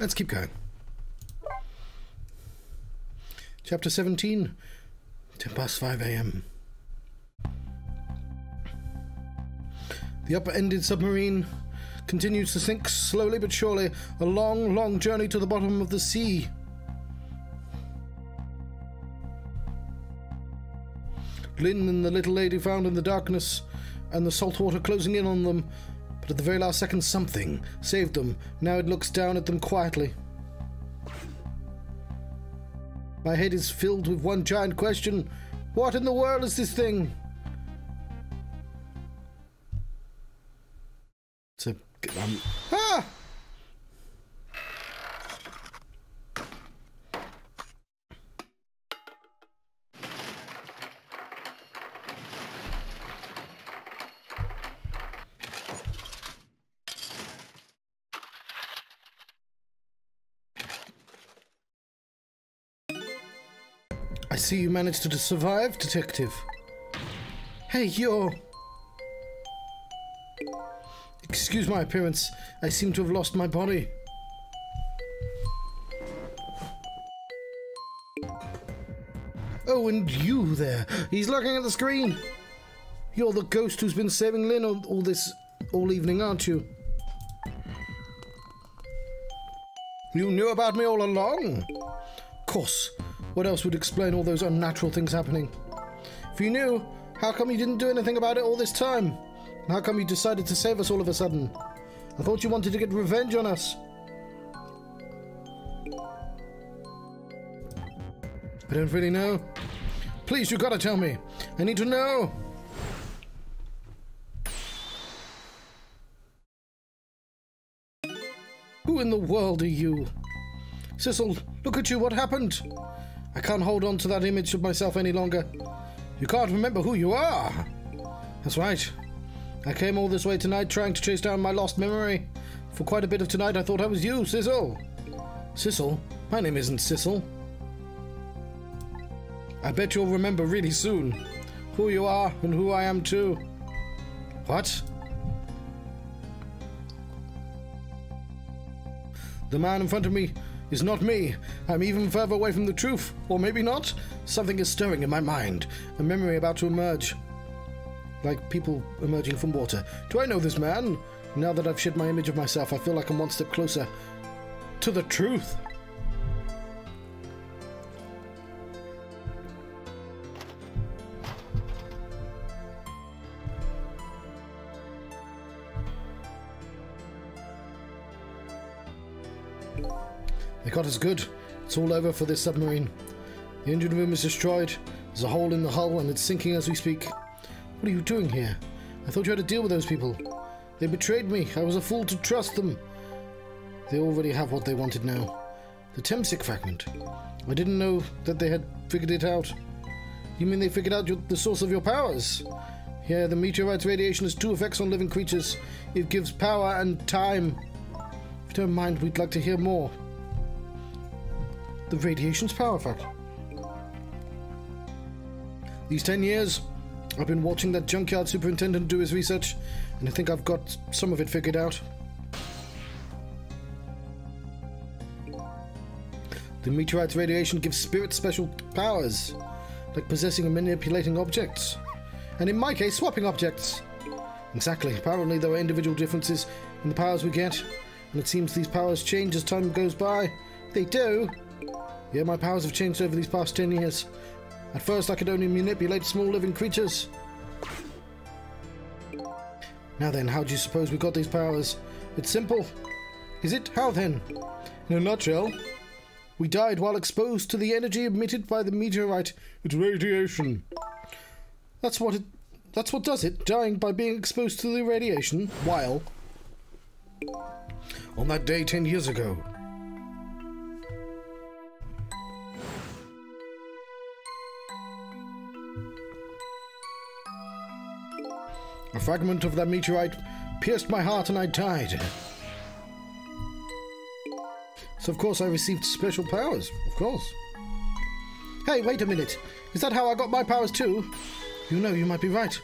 Let's keep going. Chapter 17, 10 past 5 a.m. The upper-ended submarine continues to sink slowly but surely, a long, long journey to the bottom of the sea. Lynne and the little lady found in the darkness and the salt water closing in on them, but at the very last second something saved them. Now it looks down at them quietly. My head is filled with one giant question. What in the world is this thing? It's a... Um, ah! See you managed to survive, Detective. Hey, you're... Excuse my appearance. I seem to have lost my body. Oh, and you there. He's looking at the screen. You're the ghost who's been saving Lynne all, all this all evening, aren't you? You knew about me all along. Of course. What else would explain all those unnatural things happening? If you knew, how come you didn't do anything about it all this time? How come you decided to save us all of a sudden? I thought you wanted to get revenge on us. I don't really know. Please, you gotta tell me. I need to know. Who in the world are you? Cecil, look at you, what happened? I can't hold on to that image of myself any longer. You can't remember who you are. That's right. I came all this way tonight trying to chase down my lost memory. For quite a bit of tonight, I thought I was you, Cecil. Cecil? My name isn't Cecil. I bet you'll remember really soon who you are and who I am too. What? The man in front of me is not me. I'm even further away from the truth. Or maybe not. Something is stirring in my mind. A memory about to emerge. Like people emerging from water. Do I know this man? Now that I've shed my image of myself, I feel like I'm one step closer to the truth. They got us good. It's all over for this submarine. The engine room is destroyed. There's a hole in the hull and it's sinking as we speak. What are you doing here? I thought you had to deal with those people. They betrayed me. I was a fool to trust them. They already have what they wanted now. The Temsik fragment. I didn't know that they had figured it out. You mean they figured out your, the source of your powers? Yeah, the meteorite's radiation has two effects on living creatures. It gives power and time. If you don't mind, we'd like to hear more. The radiation's power effect. These ten years, I've been watching that junkyard superintendent do his research, and I think I've got some of it figured out. The meteorite's radiation gives spirits special powers, like possessing and manipulating objects. And in my case, swapping objects. Exactly. Apparently, there are individual differences in the powers we get, and it seems these powers change as time goes by. They do. Yeah, my powers have changed over these past ten years. At first, I could only manipulate small living creatures. Now then, how do you suppose we got these powers? It's simple. Is it? How then? In a nutshell, we died while exposed to the energy emitted by the meteorite. It's radiation. That's what it... That's what does it, dying by being exposed to the radiation while... On that day ten years ago, A fragment of that meteorite pierced my heart and I died. So, of course, I received special powers. Of course. Hey, wait a minute. Is that how I got my powers too? You know, you might be right.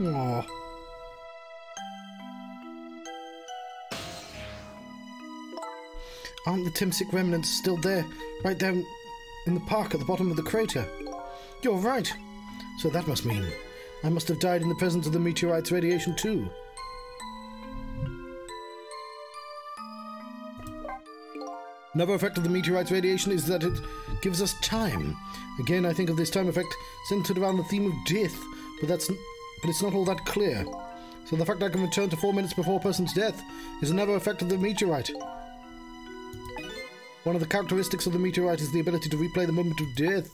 Aww. Aren't the Temsik remnants still there, right down in the park at the bottom of the crater? You're right. So that must mean I must have died in the presence of the meteorite's radiation too. Another effect of the meteorite's radiation is that it gives us time. Again, I think of this time effect centered around the theme of death, but that's but it's not all that clear. So the fact I can return to four minutes before a person's death is another effect of the meteorite. One of the characteristics of the meteorite is the ability to replay the moment of death.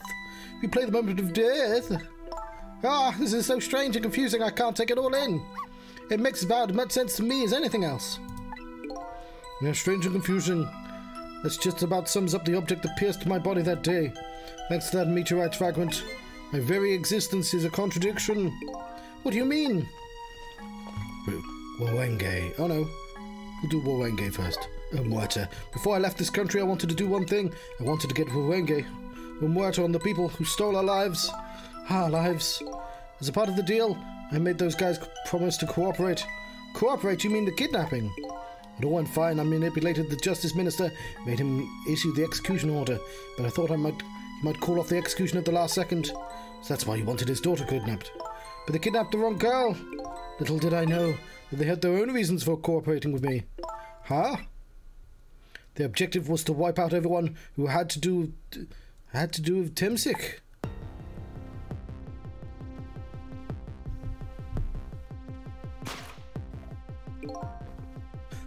Replay the moment of death? Ah, this is so strange and confusing I can't take it all in. It makes about as much sense to me as anything else. Yeah, strange and confusing. That's just about sums up the object that pierced my body that day. Thanks to that meteorite fragment. My very existence is a contradiction. What do you mean? Wawenge. Oh no. We'll do Wawenge first. Muerta. Before I left this country, I wanted to do one thing. I wanted to get Wawenge. Muerta on the people who stole our lives. Our lives. As a part of the deal, I made those guys promise to cooperate. Cooperate? You mean the kidnapping? It all went fine. I manipulated the justice minister, made him issue the execution order, but I thought I might he might call off the execution at the last second. So that's why he wanted his daughter kidnapped. But they kidnapped the wrong girl. Little did I know that they had their own reasons for cooperating with me. Huh? The objective was to wipe out everyone who had to do had to do with Temsik.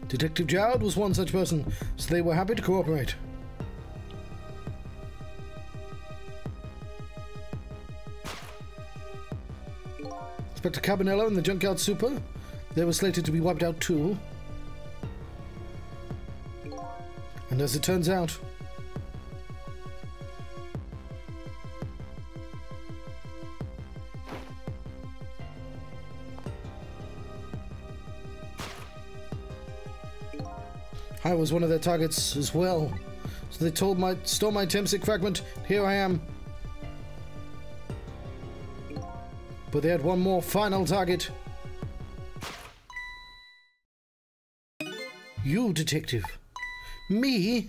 Detective Jowd was one such person, so they were happy to cooperate. Inspector Cabanela and the Junkyard Super, they were slated to be wiped out too. And as it turns out, I was one of their targets as well. So they told my stole my Temsik fragment. Here I am. But they had one more final target. You, detective. Me?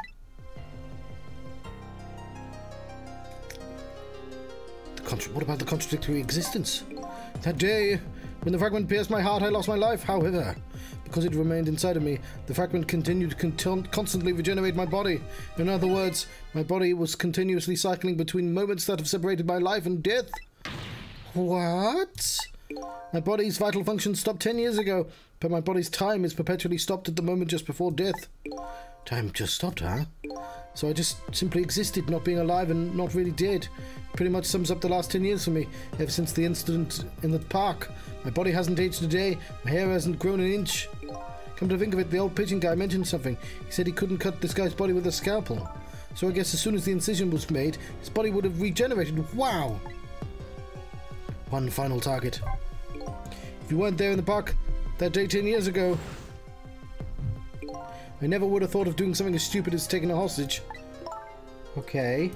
what about the contradictory existence? That day, when the fragment pierced my heart, I lost my life. However, because it remained inside of me, the fragment continued to con constantly regenerate my body. In other words, my body was continuously cycling between moments that have separated my life and death. What? My body's vital function stopped 10 years ago, but my body's time is perpetually stopped at the moment just before death. Time just stopped, huh? So I just simply existed, not being alive and not really dead. Pretty much sums up the last 10 years for me, ever since the incident in the park. My body hasn't aged a day, my hair hasn't grown an inch. Come to think of it, the old pigeon guy mentioned something. He said he couldn't cut this guy's body with a scalpel. So I guess as soon as the incision was made, his body would have regenerated. Wow! One final target. If you weren't there in the park that day 10 years ago, I never would have thought of doing something as stupid as taking a hostage. Okay.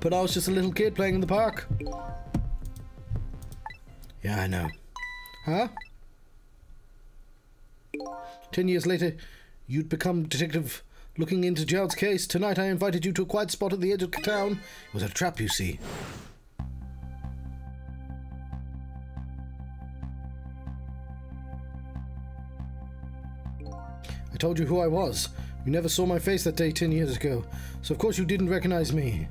But I was just a little kid playing in the park. Yeah, I know. Huh? Ten years later, you'd become detective looking into Jowd's case. Tonight I invited you to a quiet spot at the edge of town. It was a trap, you see. I told you who I was. You never saw my face that day ten years ago, so of course you didn't recognize me.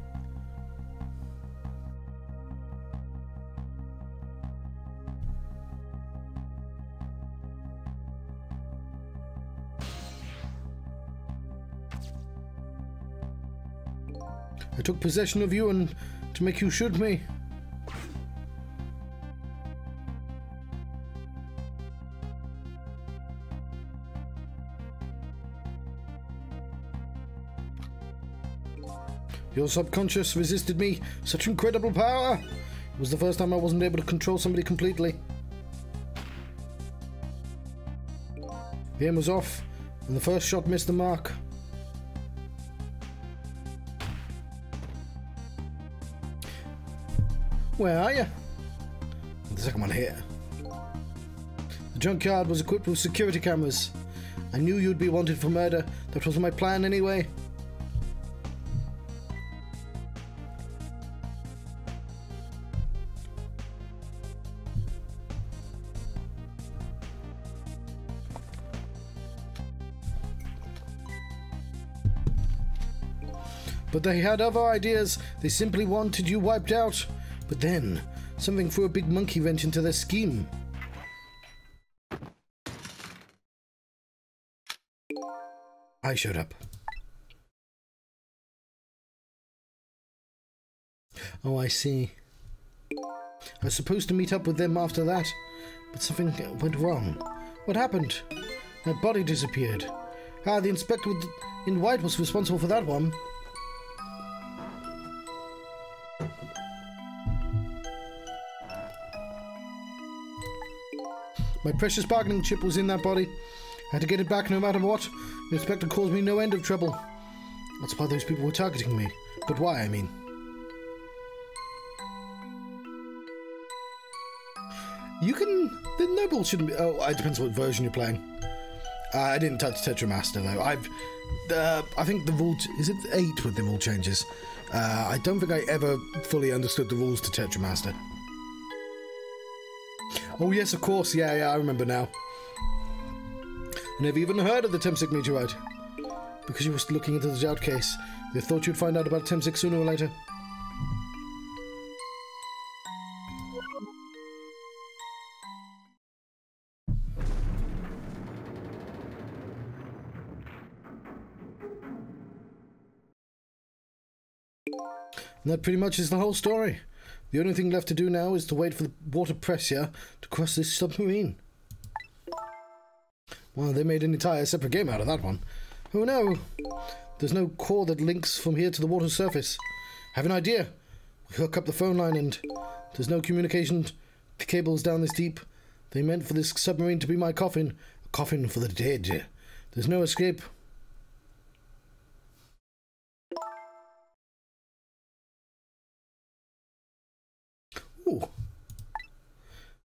I took possession of you and to make you shoot me. Your subconscious resisted me. Such incredible power! It was the first time I wasn't able to control somebody completely. The aim was off, and the first shot missed the mark. Where are you? The second one here. The junkyard was equipped with security cameras. I knew you'd be wanted for murder. That was my plan anyway. But they had other ideas. They simply wanted you wiped out. But then, something threw a big monkey wrench into their scheme. I showed up. Oh, I see. I was supposed to meet up with them after that, but something went wrong. What happened? My body disappeared. Ah, the inspector in white was responsible for that one. My precious bargaining chip was in that body. I had to get it back no matter what. The inspector caused me no end of trouble. That's why those people were targeting me. But why, I mean. You can... The noble shouldn't be... Oh, it depends what version you're playing. Uh, I didn't touch Tetramaster, though. I've... Uh, I think the rule... Is it 8 with the rule changes? Uh, I don't think I ever fully understood the rules to Tetramaster. Oh, yes, of course. Yeah, yeah, I remember now. I never even heard of the Temsik meteorite. Because you were looking into the Jowd case. They thought you'd find out about Temsik sooner or later. That pretty much is the whole story. The only thing left to do now is to wait for the water pressure to cross this submarine. Well, they made an entire separate game out of that one. Oh no! There's no core that links from here to the water surface. Have an idea. We hook up the phone line and there's no communication The cables down this deep. They meant for this submarine to be my coffin. A coffin for the dead. There's no escape.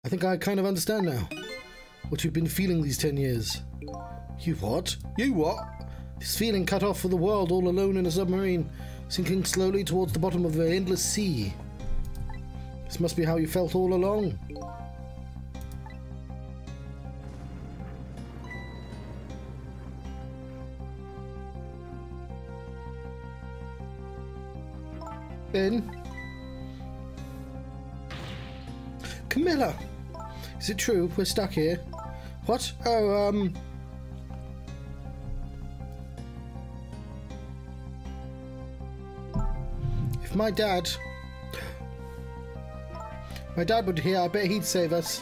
I think I kind of understand now. What you've been feeling these ten years. You what? You what? This feeling cut off for the world all alone in a submarine, sinking slowly towards the bottom of an endless sea. This must be how you felt all along. Ben? Kamila! Is it true we're stuck here? What? Oh, um... If my dad... My dad would hear, I bet he'd save us.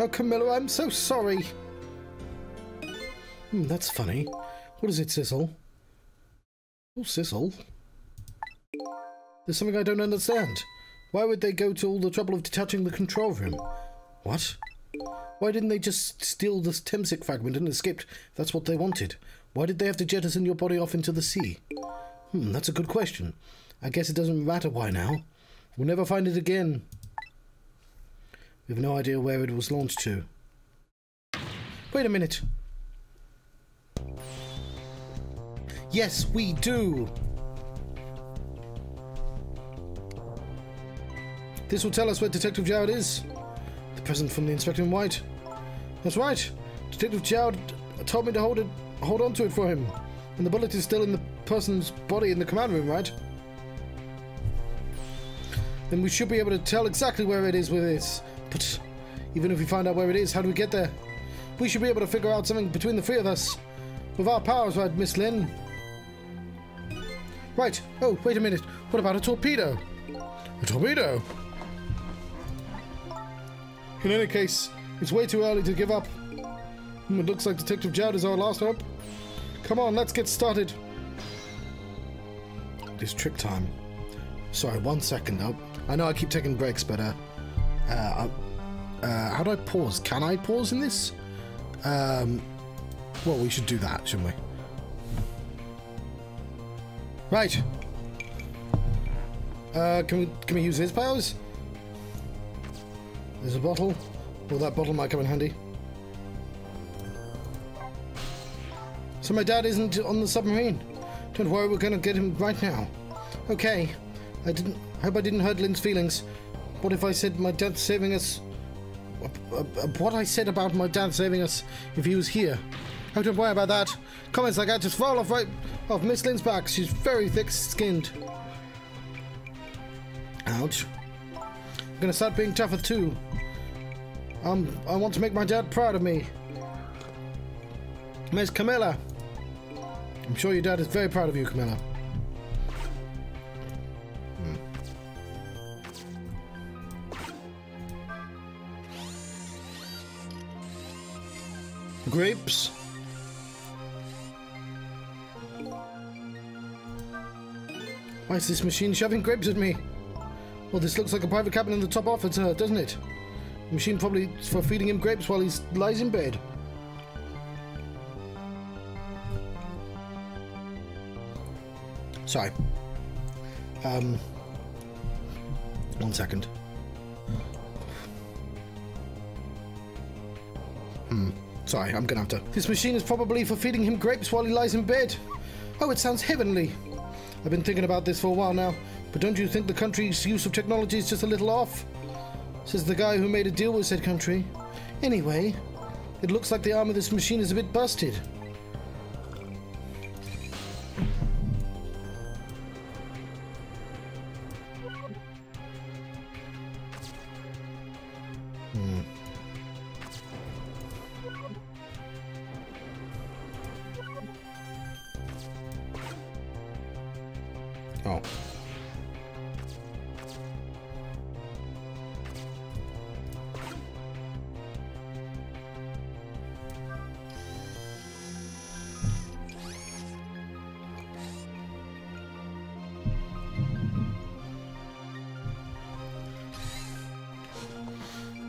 Oh, Kamila, I'm so sorry. Hmm, that's funny. What is it, Sizzle? Oh, Sissel. There's something I don't understand. Why would they go to all the trouble of detaching the control room? What? Why didn't they just steal this Temsik fragment and escape that's what they wanted? Why did they have to jettison your body off into the sea? Hmm, that's a good question. I guess it doesn't matter why now. We'll never find it again. We have no idea where it was launched to. Wait a minute. Yes, we do! This will tell us where Detective Jowd is. The present from the Inspector in White. That's right. Detective Jowd told me to hold it, hold on to it for him. And the bullet is still in the person's body in the command room, right? Then we should be able to tell exactly where it is with this. But even if we find out where it is, how do we get there? We should be able to figure out something between the three of us. With our powers, right, Miss Lynne? Right. Oh, wait a minute. What about a torpedo? A torpedo? In any case, it's way too early to give up. Hmm, it looks like Detective Jowd is our last hope. Come on, let's get started. It is trick time. Sorry, one second. though. I know I keep taking breaks, but uh, uh, uh, how do I pause? Can I pause in this? Um, well, we should do that, shouldn't we? Right. Uh, can we can we use his powers? There's a bottle. Well, that bottle might come in handy. So my dad isn't on the submarine. Don't worry, we're gonna get him right now. Okay. I didn't. Hope I didn't hurt Lynne's feelings. What if I said my dad's saving us? Uh, uh, what I said about my dad saving us if he was here? Oh, don't worry about that. Comments like that just fall off right off Miss Lynne's back. She's very thick-skinned. Ouch. Gonna start being tougher too. Um, I want to make my dad proud of me. Miss Kamila. I'm sure your dad is very proud of you, Kamila. Hmm. Grapes. Why is this machine shoving grapes at me? Well, this looks like a private cabin in the top office, uh, doesn't it? The machine probably for feeding him grapes while he lies in bed. Sorry. Um, one second. Hmm. Sorry, I'm gonna have to. This machine is probably for feeding him grapes while he lies in bed. Oh, it sounds heavenly. I've been thinking about this for a while now, but don't you think the country's use of technology is just a little off? Says the guy who made a deal with said country. Anyway, it looks like the arm of this machine is a bit busted.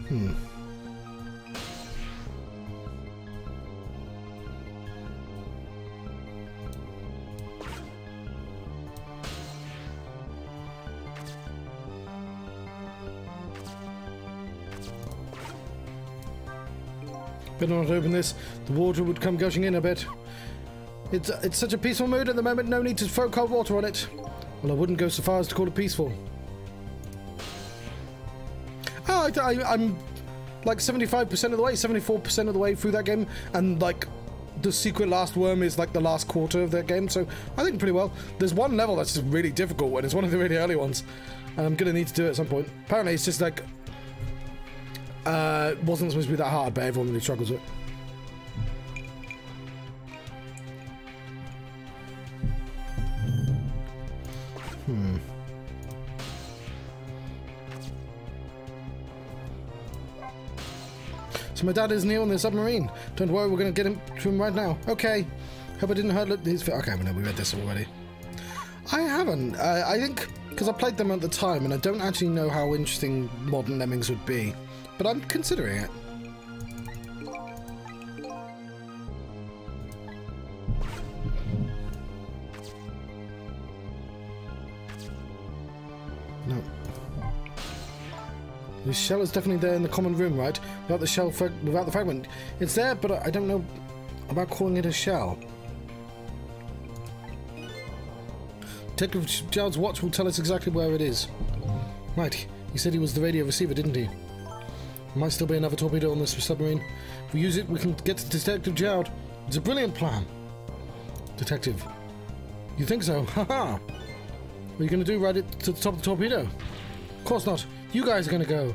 Hmm. Better not open this. The water would come gushing in a bit. It's it's such a peaceful mood at the moment. No need to throw cold water on it. Well, I wouldn't go so far as to call it peaceful. I, I'm like 75% of the way, 74% of the way through that game, and like the secret last worm is like the last quarter of that game, so I think pretty well. There's one level that's just really difficult, and it's one of the really early ones, and I'm gonna need to do it at some point. Apparently, it's just like uh, wasn't supposed to be that hard, but everyone really struggles with it. My dad isn't here on the submarine. Don't worry, we're gonna get him to him right now. Okay. Hope I didn't hurt his. Okay, no, we read this already. I haven't. Uh, I think because I played them at the time, and I don't actually know how interesting modern lemmings would be, but I'm considering it. The shell is definitely there in the common room, right? Without the shell, without the fragment. It's there, but I don't know about calling it a shell. Detective Jowd's watch will tell us exactly where it is. Right, he said he was the radio receiver, didn't he? Might still be another torpedo on this submarine. If we use it, we can get to Detective Jowd. It's a brilliant plan. Detective. You think so? Haha! what are you going to do right it to the top of the torpedo? Of course not. You guys are to go.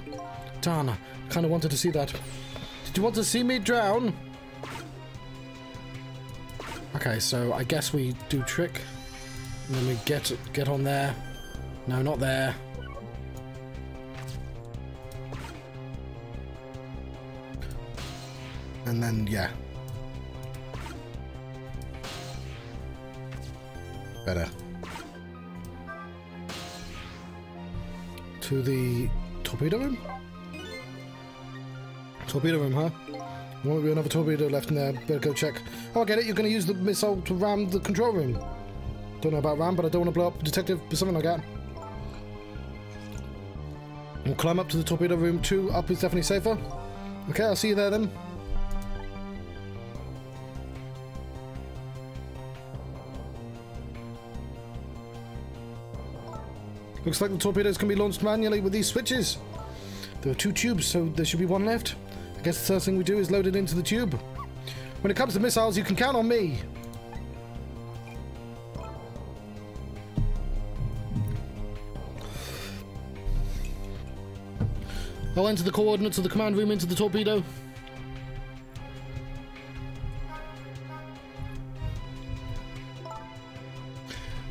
Darn, I kind of wanted to see that. Did you want to see me drown? Okay, so I guess we do trick. And then we get get on there. No, not there. And then, yeah. Better. To the torpedo room? Torpedo room, huh? There won't be another torpedo left in there. Better go check. Oh, I get it. You're going to use the missile to ram the control room. Don't know about ram, but I don't want to blow up Detective or something like that. We'll climb up to the torpedo room too. Up is definitely safer. Okay, I'll see you there then. Looks like the torpedoes can be launched manually with these switches. There are two tubes, so there should be one left. I guess the first thing we do is load it into the tube. When it comes to missiles, you can count on me. I'll enter the coordinates of the command room into the torpedo.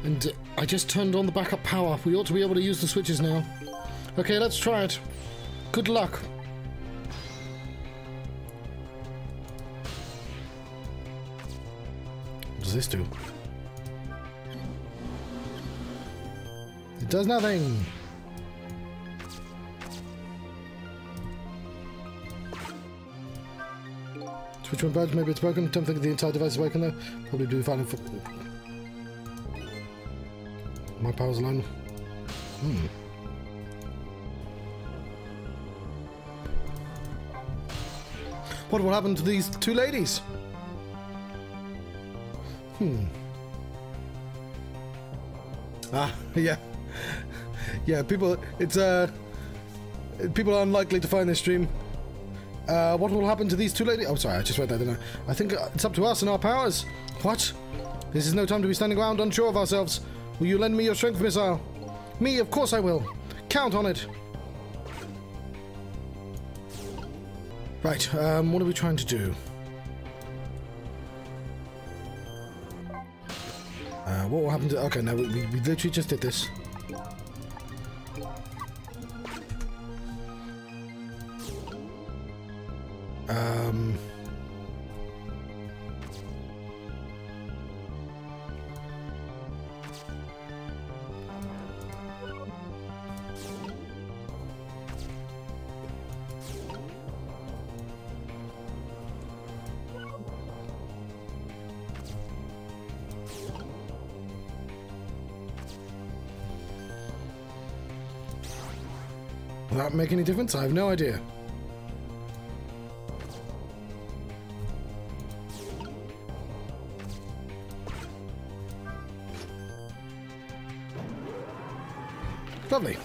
And uh, I just turned on the backup power. We ought to be able to use the switches now. Okay, let's try it. Good luck. What does this do? It does nothing. Switch one badge, maybe it's broken. Don't think the entire device is broken though. Probably do fine for my power's line. Hmm. What will happen to these two ladies? Hmm. Ah, yeah. Yeah, people, it's, uh, people are unlikely to find this stream. Uh, what will happen to these two ladies? Oh, sorry, I just read that, didn't I? I think it's up to us and our powers. What? This is no time to be standing around unsure of ourselves. Will you lend me your strength missile? Me, of course I will. Count on it. Right, um, what are we trying to do? Uh, what will happen to... Okay, no, we, we, we literally just did this. Um... Will that make any difference? I have no idea. Lovely.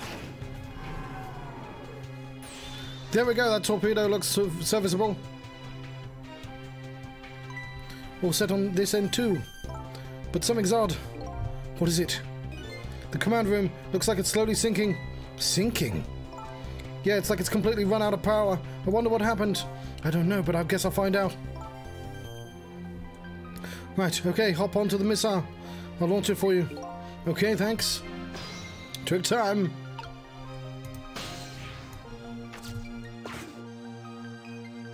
There we go, that torpedo looks serviceable. All set on this end too. But something's odd. What is it? The command room looks like it's slowly sinking. Sinking? Yeah, it's like it's completely run out of power. I wonder what happened. I don't know, but I guess I'll find out. Right, okay, hop onto the missile. I'll launch it for you. Okay, thanks. Took time.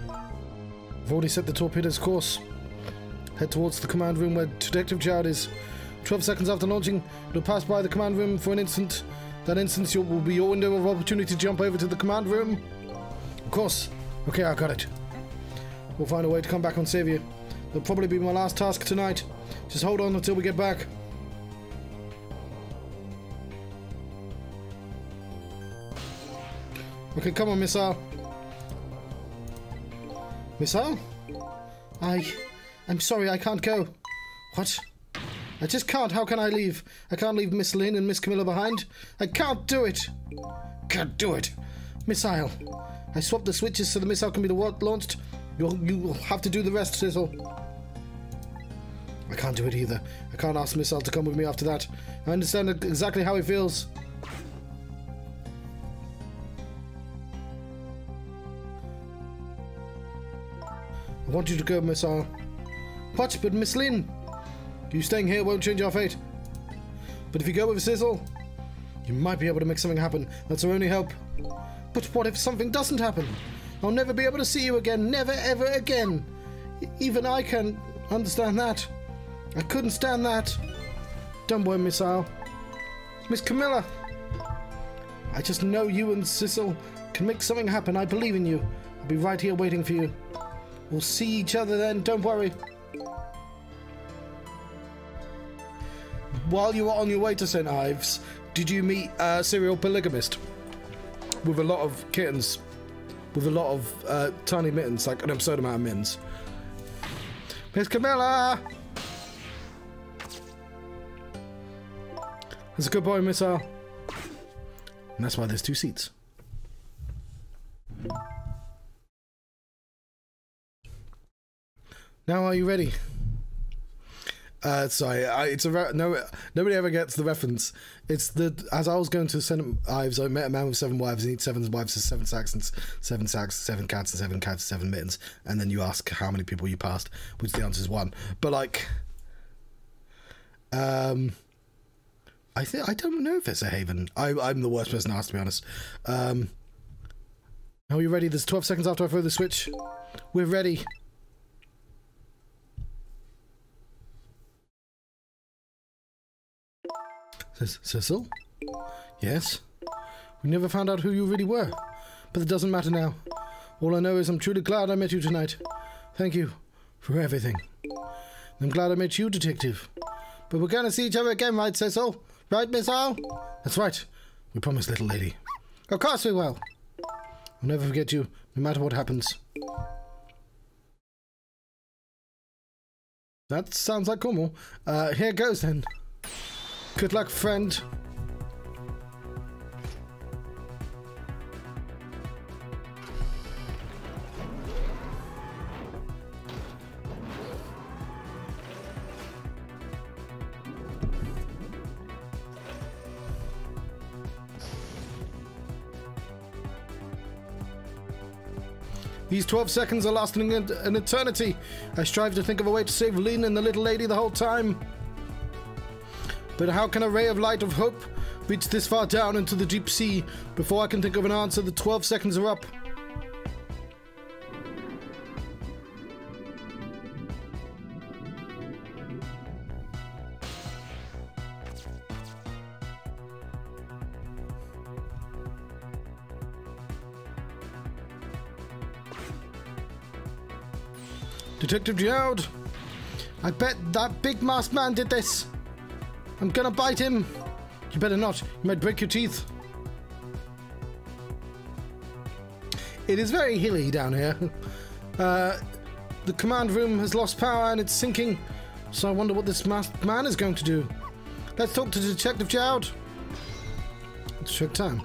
I've already set the torpedo's course. Head towards the command room where Detective Jowd is. 12 seconds after launching, it'll pass by the command room for an instant. That instant will be your window of opportunity to jump over to the command room. Of course. Okay, I got it. We'll find a way to come back and save you. That'll probably be my last task tonight. Just hold on until we get back. Okay, come on, Missile. Missile? I... I'm sorry, I can't go. What? I just can't. How can I leave? I can't leave Miss Lynne and Miss Kamila behind. I can't do it. Can't do it. Missile. I swapped the switches so the missile can be launched. You'll, you'll have to do the rest, Sizzle. I can't do it either. I can't ask Missile to come with me after that. I understand exactly how he feels. I want you to go, Missile. What? But Miss Lynne? You staying here won't change our fate. But if you go with Sizzle, you might be able to make something happen. That's our only hope. But what if something doesn't happen? I'll never be able to see you again. Never, ever again. Even I can understand that. I couldn't stand that. Don't worry, Missile. Miss Kamila. I just know you and Sizzle can make something happen. I believe in you. I'll be right here waiting for you. We'll see each other then. Don't worry. While you were on your way to St. Ives, did you meet a serial polygamist? with a lot of kittens, with a lot of uh, tiny mittens, like an absurd amount of mittens. Miss Kamila! That's a good boy, Missile. And that's why there's two seats. Now are you ready? Uh, sorry, I, it's a no. Nobody ever gets the reference. It's the as I was going to seven wives, I met a man with seven wives, and each seven wives has seven sacks and seven sacks, seven cats and seven cats, seven mittens, and then you ask how many people you passed, which the answer is one. But like, um, I think I don't know if it's a haven. I, I'm the worst person to ask, to be honest. Um, are you ready? There's 12 seconds after I throw the switch. We're ready. Cecil? Yes? We never found out who you really were, but it doesn't matter now. All I know is I'm truly glad I met you tonight. Thank you for everything. I'm glad I met you, Detective. But we're going to see each other again, right, Cecil? Right, Miss Al? That's right. We promised, little lady. Of course we will. I'll never forget you, no matter what happens. That sounds like Cornwall. Uh, here goes then. Good luck, friend. These 12 seconds are lasting an eternity. I strive to think of a way to save Lynne and the little lady the whole time. But how can a ray of light of hope reach this far down into the deep sea before I can think of an answer? The 12 seconds are up. Detective Gerald, I bet that big masked man did this. I'm gonna bite him. You better not. You might break your teeth. It is very hilly down here. Uh, the command room has lost power and it's sinking. So I wonder what this masked man is going to do. Let's talk to Detective Jowd. It's check time.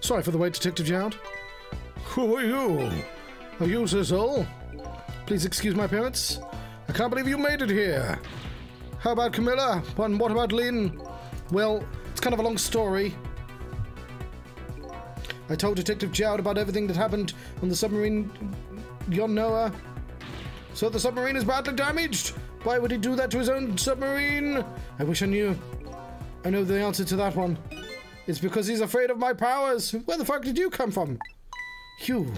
Sorry for the wait, Detective Jowd. Who are you? Are you Cecil? Please excuse my appearance. I can't believe you made it here. How about Kamila? And what about Lynne? Well, it's kind of a long story. I told Detective Jowd about everything that happened on the submarine Yonoa. So the submarine is badly damaged? Why would he do that to his own submarine? I wish I knew. I know the answer to that one. It's because he's afraid of my powers. Where the fuck did you come from? Hugh.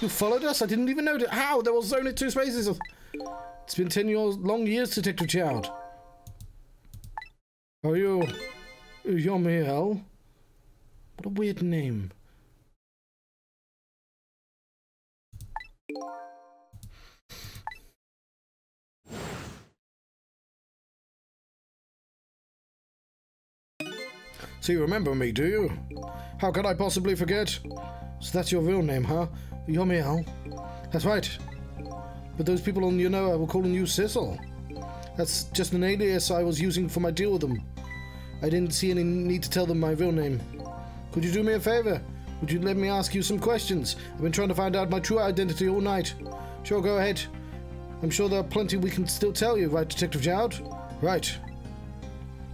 You followed us? I didn't even know that. How? There was only two spaces. It's been ten years, long years, Detective Child. Are you... Yomiel? What a weird name. So you remember me, do you? How could I possibly forget? So that's your real name, huh? Yomiel. That's right. But those people on Yonoa were calling you Cecil. That's just an alias I was using for my deal with them. I didn't see any need to tell them my real name. Could you do me a favor? Would you let me ask you some questions? I've been trying to find out my true identity all night. Sure, go ahead. I'm sure there are plenty we can still tell you, right, Detective Jowd? Right.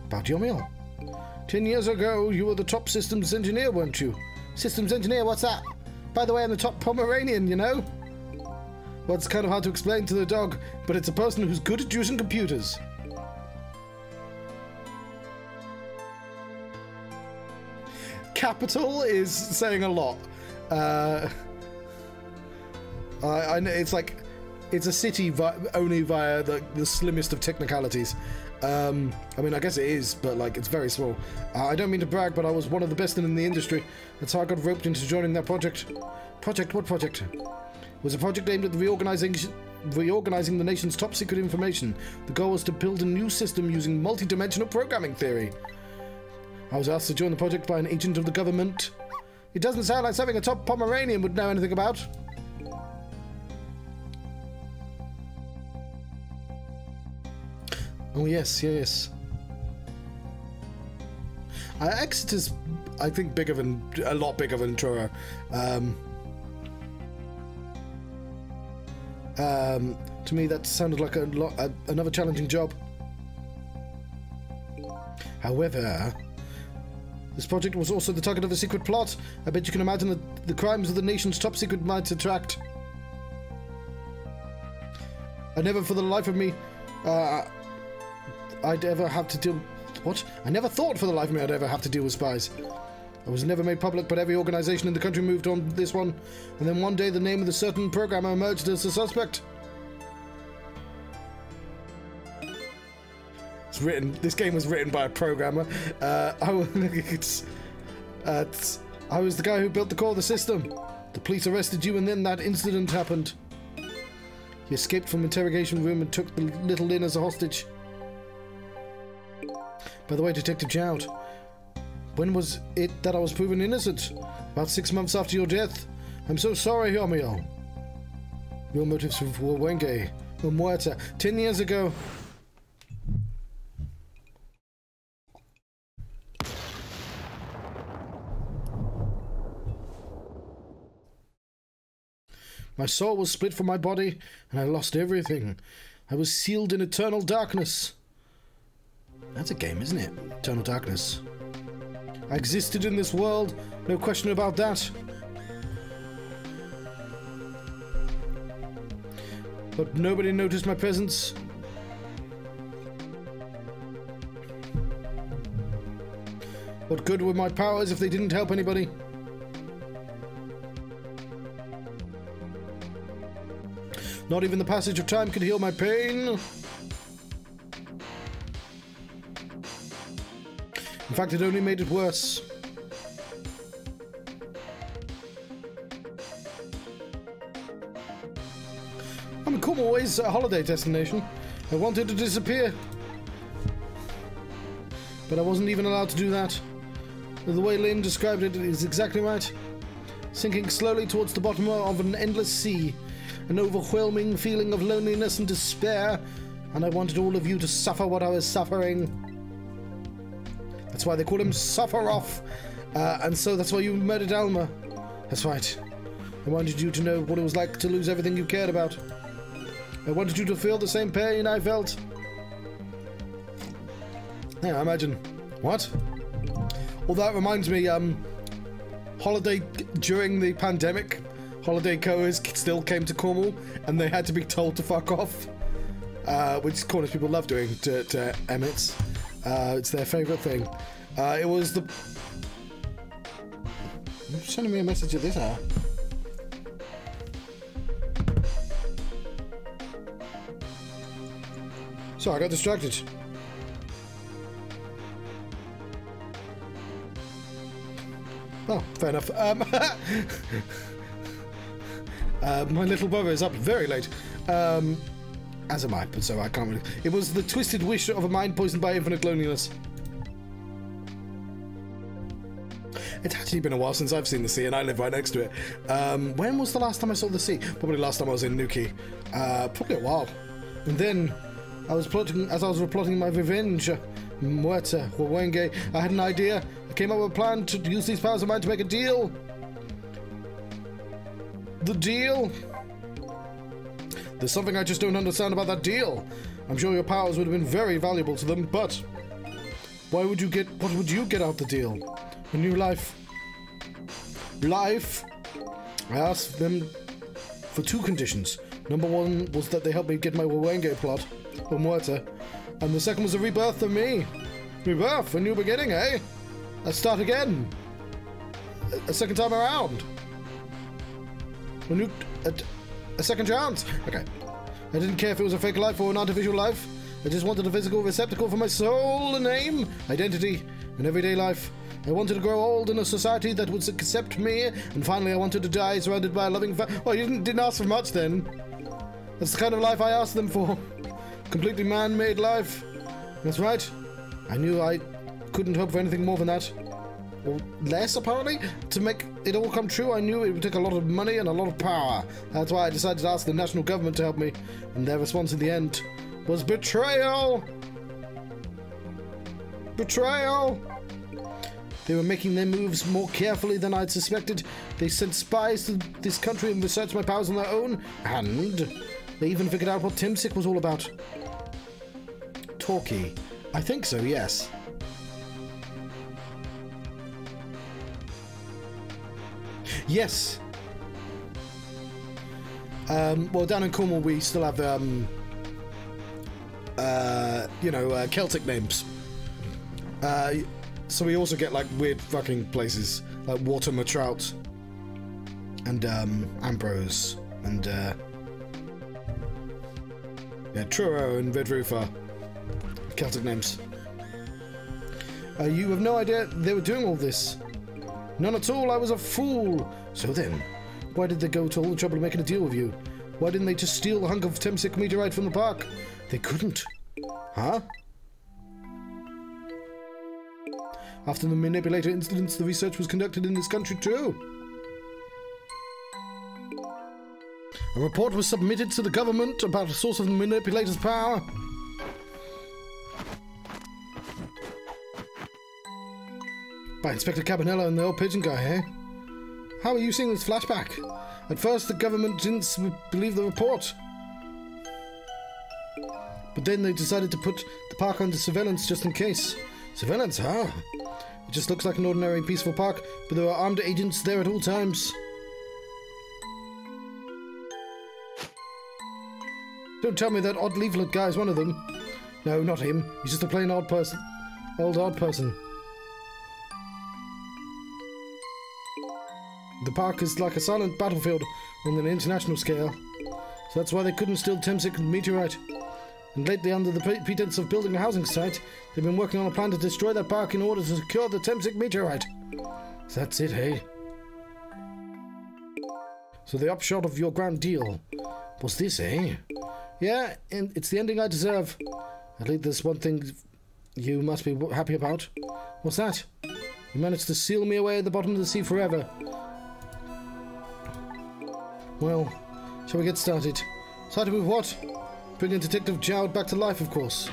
About Yomiel. Ten years ago, you were the top systems engineer, weren't you? Systems engineer, what's that? By the way, I'm the top Pomeranian, you know? Well, it's kind of hard to explain to the dog, but it's a person who's good at using computers. Capital is saying a lot. Uh, I, I it's like it's a city vi only via the, the slimmest of technicalities. Um, I mean, I guess it is, but like it's very small. Uh, I don't mean to brag, but I was one of the best in the industry. That's how I got roped into joining that project. Project? What project? It was a project aimed at the reorganization reorganizing the nation's top secret information. The goal was to build a new system using multi-dimensional programming theory. I was asked to join the project by an agent of the government. It doesn't sound like something a top Pomeranian would know anything about. Oh yes, yes. Uh, Exeter's, I think, bigger than a lot bigger than Truro. Um, um, to me, that sounded like a lot, another challenging job. However, this project was also the target of a secret plot. I bet you can imagine the, the crimes of the nation's top secret might attract. I never, for the life of me, uh, I'd ever have to deal. What? I never thought for the life of me I'd ever have to deal with spies. I was never made public, but every organization in the country moved on this one, and then one day the name of the certain programmer emerged as a suspect. It's written. This game was written by a programmer. Uh, I, it's, uh, I was the guy who built the core of the system. The police arrested you, and then that incident happened. He escaped from interrogation room and took the little Lynne as a hostage. By the way, Detective Jowd, when was it that I was proven innocent? About six months after your death. I'm so sorry, Romeo. Your motives were Wenge, were Muerta. Ten years ago. My soul was split from my body, and I lost everything. I was sealed in eternal darkness. That's a game, isn't it? Eternal Darkness. I existed in this world, no question about that. But nobody noticed my presence. What good were my powers if they didn't help anybody? Not even the passage of time could heal my pain. In fact, it only made it worse. I'm in Cornwall's a holiday destination. I wanted to disappear. But I wasn't even allowed to do that. The way Lynne described it is exactly right. Sinking slowly towards the bottom of an endless sea, an overwhelming feeling of loneliness and despair, and I wanted all of you to suffer what I was suffering. That's why they call him Sephiroth. Uh, and so that's why you murdered Alma. That's right. I wanted you to know what it was like to lose everything you cared about. I wanted you to feel the same pain I felt. Yeah, I imagine. What? Well, that reminds me, um, holiday during the pandemic, holiday goers still came to Cornwall and they had to be told to fuck off, uh, which Cornish people love doing to, to Emmets. Uh, it's their favourite thing. Uh, it was the. Sending me a message at this hour. Sorry, I got distracted. Oh, fair enough. Um, uh, my little brother is up very late. Um, as am I, but so I can't really. It was the twisted wish of a mind poisoned by infinite loneliness. It's actually been a while since I've seen the sea, and I live right next to it. Um, when was the last time I saw the sea? Probably last time I was in Newquay. Uh, probably a while. And then I was plotting, as I was plotting my revenge, Muerta, Wawenge, I had an idea. I came up with a plan to use these powers of mine to make a deal. The deal? There's something I just don't understand about that deal. I'm sure your powers would have been very valuable to them, but why would you get, what would you get out the deal? A new life. Life? I asked them for two conditions. Number one was that they helped me get my Wawenge plot, or Muerta, and the second was a rebirth of me. Rebirth, a new beginning, eh? Let's start again. A, a second time around. A new, a, a second chance. Okay. I didn't care if it was a fake life or an artificial life. I just wanted a physical receptacle for my soul, a name, identity, and everyday life. I wanted to grow old in a society that would accept me, and finally I wanted to die surrounded by a loving fa- Well, you didn't, didn't ask for much then. That's the kind of life I asked them for. Completely man-made life. That's right. I knew I couldn't hope for anything more than that. Less, apparently. To make it all come true, I knew it would take a lot of money and a lot of power. That's why I decided to ask the national government to help me. And their response in the end was betrayal! Betrayal! They were making their moves more carefully than I'd suspected. They sent spies to this country and researched my powers on their own. And they even figured out what Temsik was all about. Talkie. I think so, yes. Yes. Um, well, down in Cornwall, we still have, um, uh, you know, uh, Celtic names. Uh, so we also get like weird fucking places like Water Trout and um, Ambrose and uh, yeah, Truro and Redrufa. Celtic names. Uh, you have no idea they were doing all this. None at all, I was a fool. So then, why did they go to all the trouble of making a deal with you? Why didn't they just steal the hunk of Temsik meteorite from the park? They couldn't. Huh? After the manipulator incidents, the research was conducted in this country too. A report was submitted to the government about the source of the manipulator's power. By Inspector Cabanela and the old pigeon guy, eh? How are you seeing this flashback? At first, the government didn't believe the report. But then they decided to put the park under surveillance just in case. Surveillance, huh? It just looks like an ordinary peaceful park, but there are armed agents there at all times. Don't tell me that odd leaflet guy is one of them. No, not him. He's just a plain odd person. Old odd person. The park is like a silent battlefield on an international scale. So that's why they couldn't steal Temsik meteorite. And lately, under the pretense of building a housing site, they've been working on a plan to destroy that park in order to secure the Temsik meteorite. So that's it, hey? So the upshot of your grand deal was this, eh? Yeah, and it's the ending I deserve. At least there's one thing you must be happy about. What's that? You managed to seal me away at the bottom of the sea forever. Well, shall we get started? Started with what? Bringing Detective Jowd back to life, of course.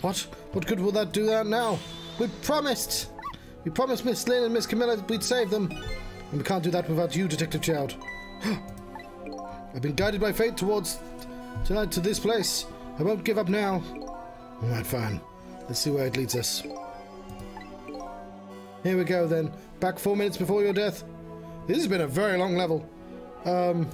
What? What good will that do that now? We promised! We promised Miss Lynne and Miss Kamila that we'd save them. And we can't do that without you, Detective Jowd. I've been guided by fate towards tonight to this place. I won't give up now. Alright, fine. Let's see where it leads us. Here we go then. Back four minutes before your death. This has been a very long level. Um,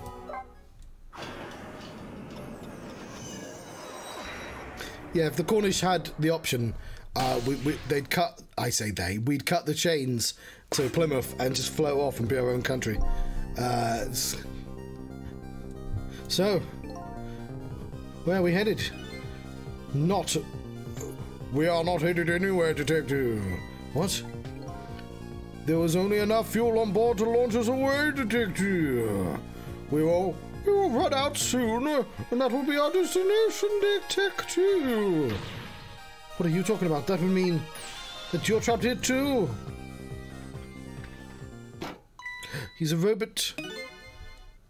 Yeah, if the Cornish had the option, uh, we, we, they'd cut. I say they. We'd cut the chains to Plymouth and just float off and be our own country. Uh, so, where are we headed? Not. We are not headed anywhere, Detective. What? There was only enough fuel on board to launch us away, Detective. We will will run out soon, and that will be our destination, detective. What are you talking about? That would mean that you're trapped here too. He's a robot.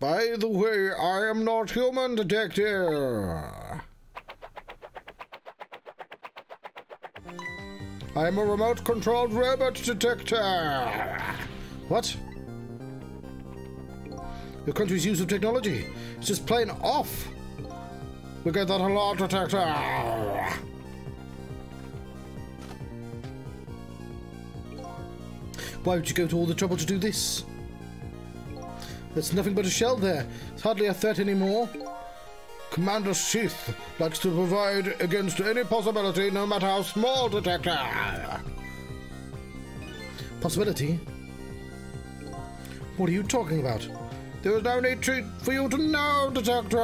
By the way, I am not human, detective. I am a remote-controlled robot detector. What? Your country's use of technology is just plain off. We get that a alarm detector. Why would you go to all the trouble to do this? There's nothing but a shell there. It's hardly a threat anymore. Commander Sith likes to provide against any possibility, no matter how small, Detector. Possibility? What are you talking about? There is no need to, for you to know, Detective.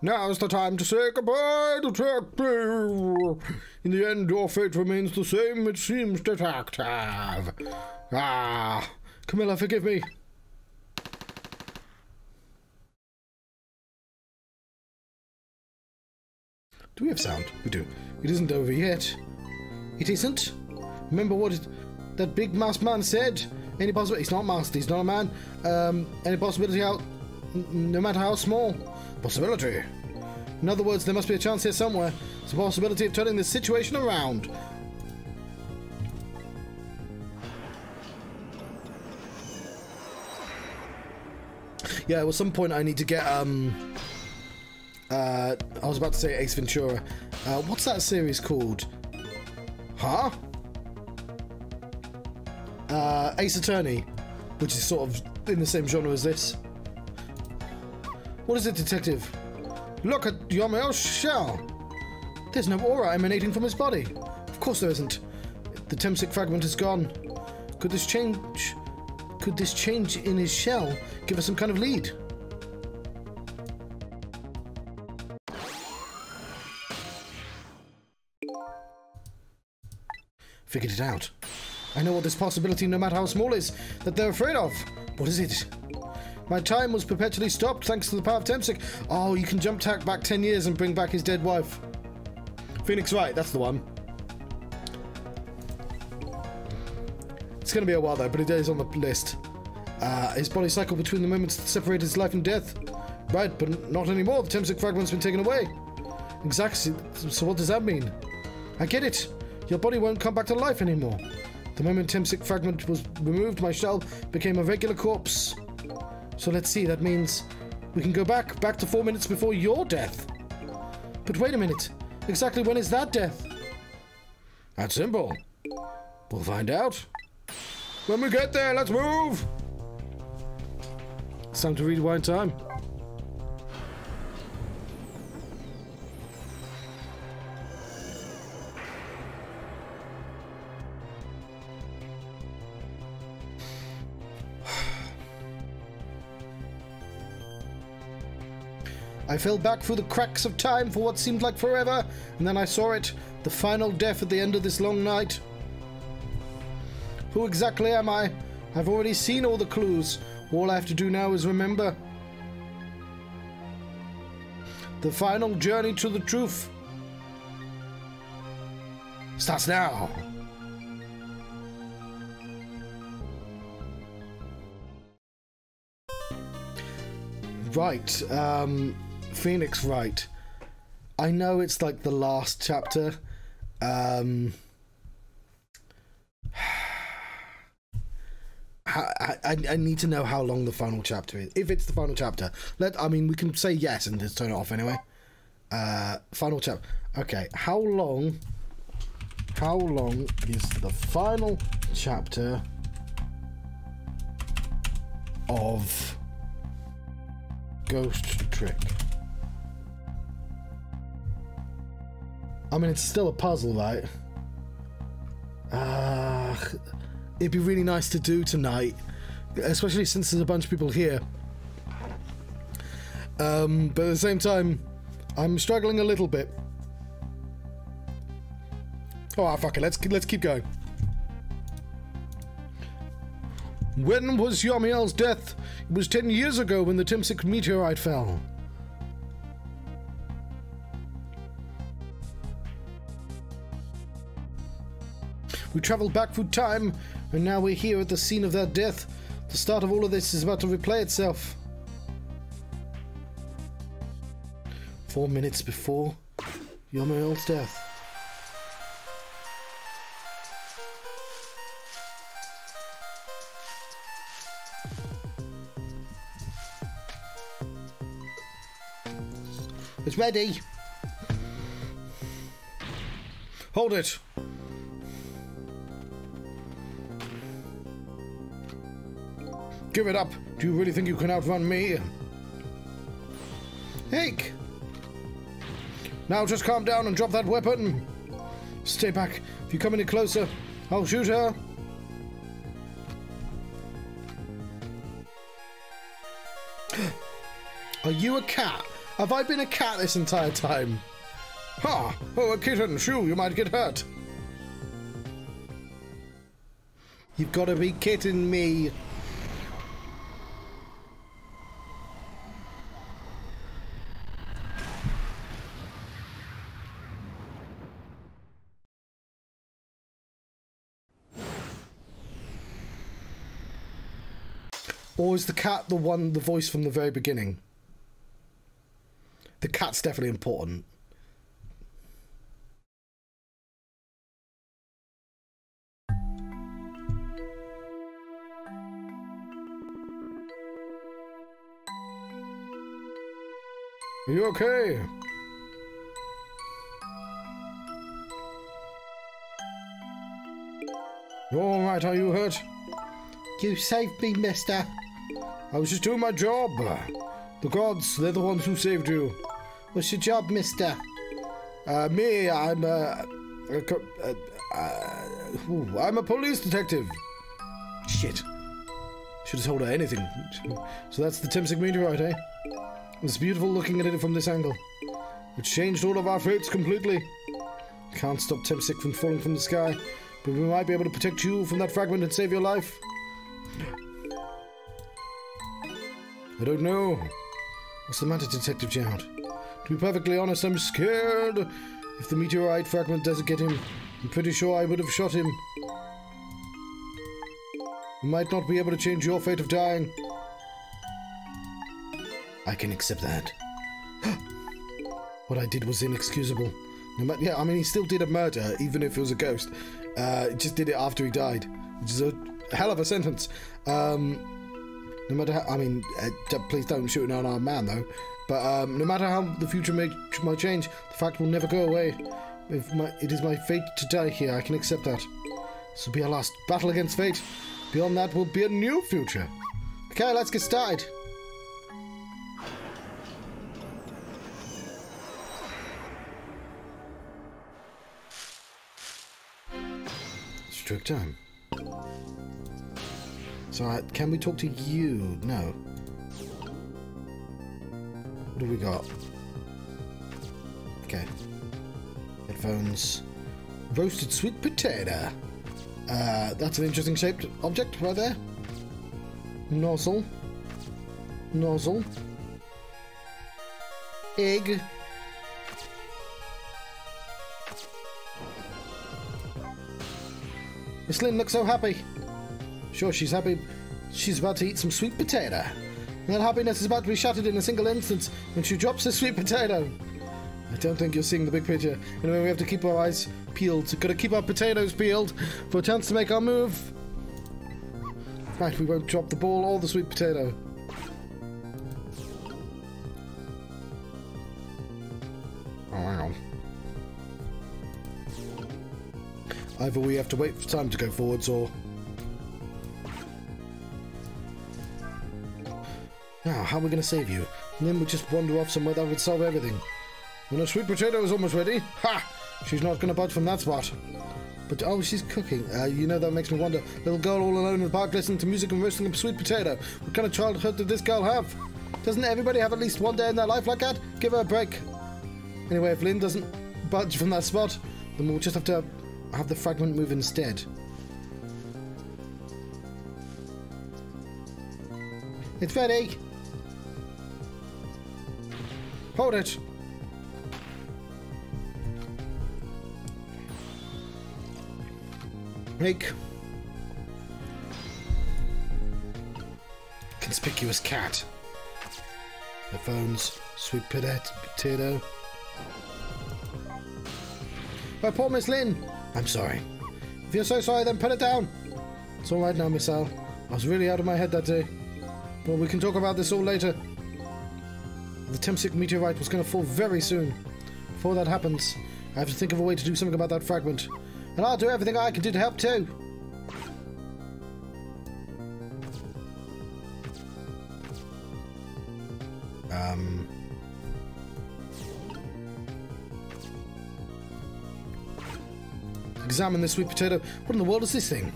Now's the time to say goodbye, detective. In the end, your fate remains the same, it seems, detective. Ah, Kamila, forgive me. Do we have sound? We do. It isn't over yet. It isn't? Remember what it, that big masked man said? Any possibility? He's not masked. He's not a man. Um, any possibility out? No matter how small. Possibility. In other words, there must be a chance here somewhere. It's a possibility of turning this situation around. Yeah, at some point I need to get um uh, I was about to say Ace Ventura. Uh, what's that series called? Huh? Uh, Ace Attorney, which is sort of in the same genre as this. What is it, detective? Look at Yomiel's shell. There's no aura emanating from his body. Of course there isn't. The Temsik fragment is gone. Could this change... Could this change in his shell give us some kind of lead? Figured it out. I know what this possibility, no matter how small, is that they're afraid of. What is it? My time was perpetually stopped thanks to the power of Temsik. Oh, you can jump tack back 10 years and bring back his dead wife. Phoenix Wright, that's the one. It's going to be a while though, but it is on the list. Uh, his body cycled between the moments that separated his life and death. Right, but not anymore. The Temsik fragment's been taken away. Exactly. So what does that mean? I get it. Your body won't come back to life anymore. The moment Temsik fragment was removed, my shell became a regular corpse. So let's see, that means we can go back, back to four minutes before your death. But wait a minute, exactly when is that death? That's simple. We'll find out. When we get there, let's move! It's time to rewind time. I fell back through the cracks of time for what seemed like forever, and then I saw it, the final death at the end of this long night. Who exactly am I? I've already seen all the clues. All I have to do now is remember. The final journey to the truth starts now. Right, um, Phoenix Wright. I know it's like the last chapter. Um, I, I, I need to know how long the final chapter is. If it's the final chapter, let I mean we can say yes and just turn it off anyway. Uh, final chapter. Okay, how long? How long is the final chapter of Ghost Trick? I mean, it's still a puzzle, right? Uh, it'd be really nice to do tonight, especially since there's a bunch of people here. Um, but at the same time, I'm struggling a little bit. Oh, fuck it. Let's let's keep going. When was Yomiel's death? It was ten years ago when the Temsik meteorite fell. We traveled back through time, and now we're here at the scene of their death. The start of all of this is about to replay itself. Four minutes before Yomiel's death. It's ready. Hold it. Give it up. Do you really think you can outrun me? Hake! Now just calm down and drop that weapon. Stay back. If you come any closer, I'll shoot her. Are you a cat? Have I been a cat this entire time? Ha! Oh, a kitten! Shoo, you might get hurt. You've got to be kidding me. Or is the cat the one, the voice from the very beginning? The cat's definitely important. Are you okay? You alright? Are you hurt? You saved me, mister. I was just doing my job. The gods, they're the ones who saved you. What's your job, mister? Uh, me, I'm a... Uh, uh, I'm a police detective. Shit. Should have told her anything. So that's the Temsik meteorite, eh? It's beautiful looking at it from this angle. It changed all of our fates completely. Can't stop Temsik from falling from the sky, but we might be able to protect you from that fragment and save your life. I don't know. What's the matter, Detective Jowd? To be perfectly honest, I'm scared. If the meteorite fragment doesn't get him, I'm pretty sure I would have shot him. We might not be able to change your fate of dying. I can accept that. what I did was inexcusable. No yeah, I mean, he still did a murder, even if it was a ghost. Uh, just did it after he died, which is a hell of a sentence. Um, no matter how, I mean, uh, please don't shoot an unarmed man, though. But um, no matter how the future may, might change, the fact will never go away. If my, it is my fate to die here, I can accept that. This will be our last battle against fate. Beyond that will be a new future. Okay, let's get started. Stroke time. So, uh, can we talk to you? No. What do we got? Okay. Headphones. Roasted sweet potato. Uh, that's an interesting shaped object right there. Nozzle. Nozzle. Egg. Miss Lynne looks so happy. Sure, she's happy. She's about to eat some sweet potato. That happiness is about to be shattered in a single instance when she drops the sweet potato. I don't think you're seeing the big picture. Anyway, we have to keep our eyes peeled. Gotta keep our potatoes peeled for a chance to make our move. Right, we won't drop the ball or the sweet potato. Oh well. Either we have to wait for time to go forwards or... Now, how are we going to save you? And then we just wander off somewhere that would solve everything. When a sweet potato is almost ready, ha! She's not going to budge from that spot. But, oh, she's cooking. Uh, you know, that makes me wonder. Little girl all alone in the park listening to music and roasting a sweet potato. What kind of childhood did this girl have? Doesn't everybody have at least one day in their life like that? Give her a break. Anyway, if Lynne doesn't budge from that spot, then we'll just have to have the fragment move instead. It's ready! Hold it! Make conspicuous cat. The phones, sweet potato. My poor Miss Lynne! I'm sorry. If you're so sorry, then put it down. It's all right now, Miss Al. I was really out of my head that day. But we can talk about this all later. The Temsik meteorite was going to fall very soon. Before that happens, I have to think of a way to do something about that fragment. And I'll do everything I can do to help too. Um... Examine this sweet potato. What in the world is this thing?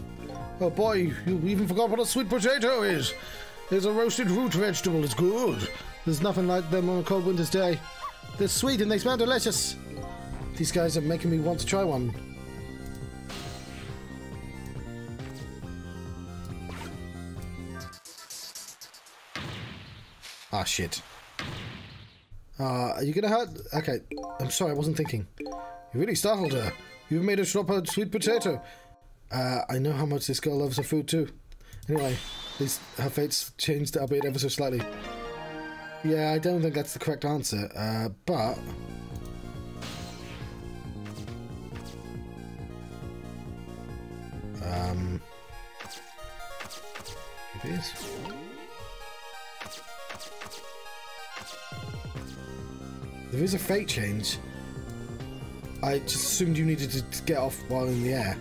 Oh boy, you even forgot what a sweet potato is. It's a roasted root vegetable. It's good. There's nothing like them on a cold winter's day. They're sweet and they smell delicious. These guys are making me want to try one. Ah, shit. Uh, are you gonna hurt? Okay, I'm sorry, I wasn't thinking. You really startled her. You've made her drop her sweet potato. Uh, I know how much this girl loves her food too. Anyway, at her fate's changed, albeit ever so slightly. Yeah, I don't think that's the correct answer, uh, but... Um... It is. There is a fate change. I just assumed you needed to get off while in the air.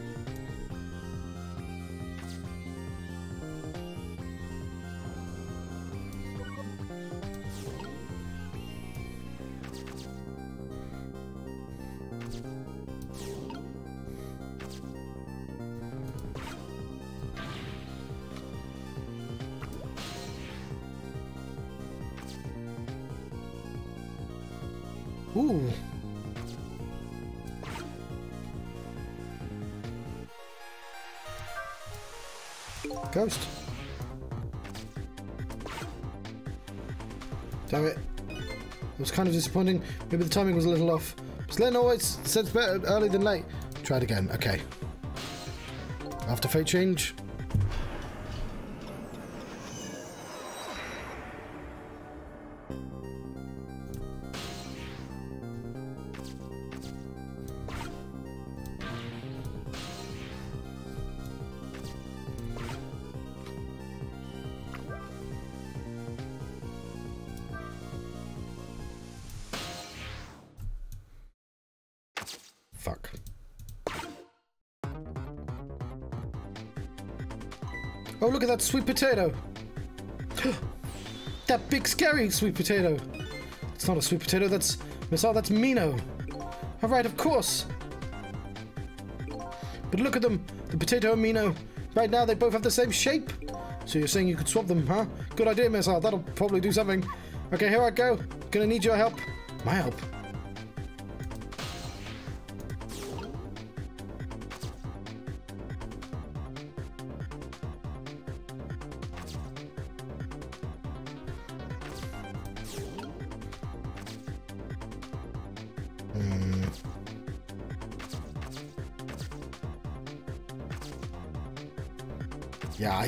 Disappointing. Maybe the timing was a little off. Slen always says better early than late. Try it again. Okay. After fate change. That sweet potato. that big scary sweet potato. It's not a sweet potato, that's... Missile, that's Mino. All right, of course. But look at them, the potato and Mino. Right now, they both have the same shape. So you're saying you could swap them, huh? Good idea, Missile. That'll probably do something. Okay, here I go. Gonna need your help. My help.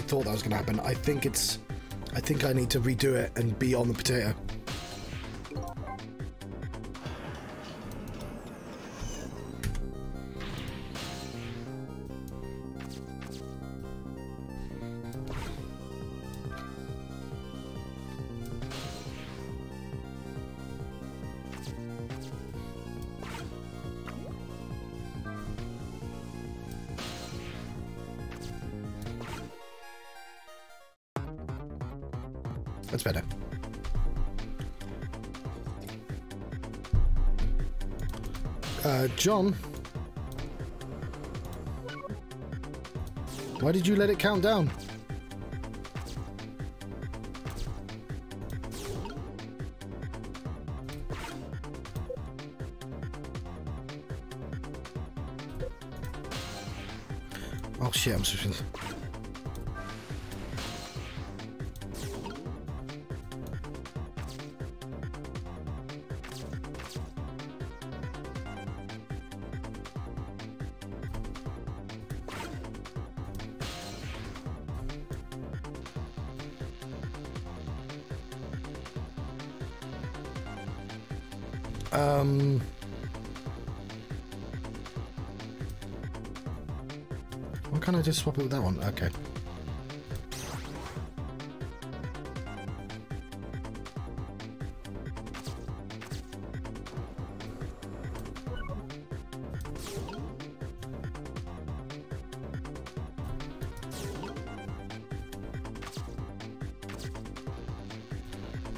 Thought that was going to happen. I think it's... I think I need to redo it and be on the potato. John? Why did you let it count down? Oh shit, I'm switching. Um. Why can't I just swap it with that one? Okay.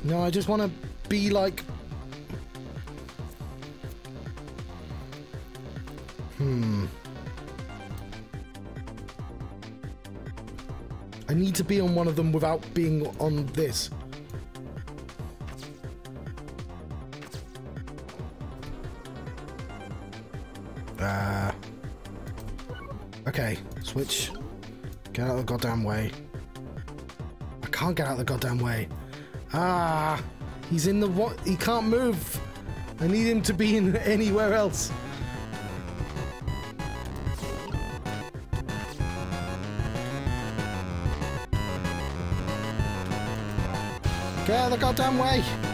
No, I just want to be like to be on one of them without being on this. Uh, okay, switch. Get out of the goddamn way. I can't get out of the goddamn way. Ah, he's in the what? He can't move. I need him to be in anywhere else. Of the goddamn way!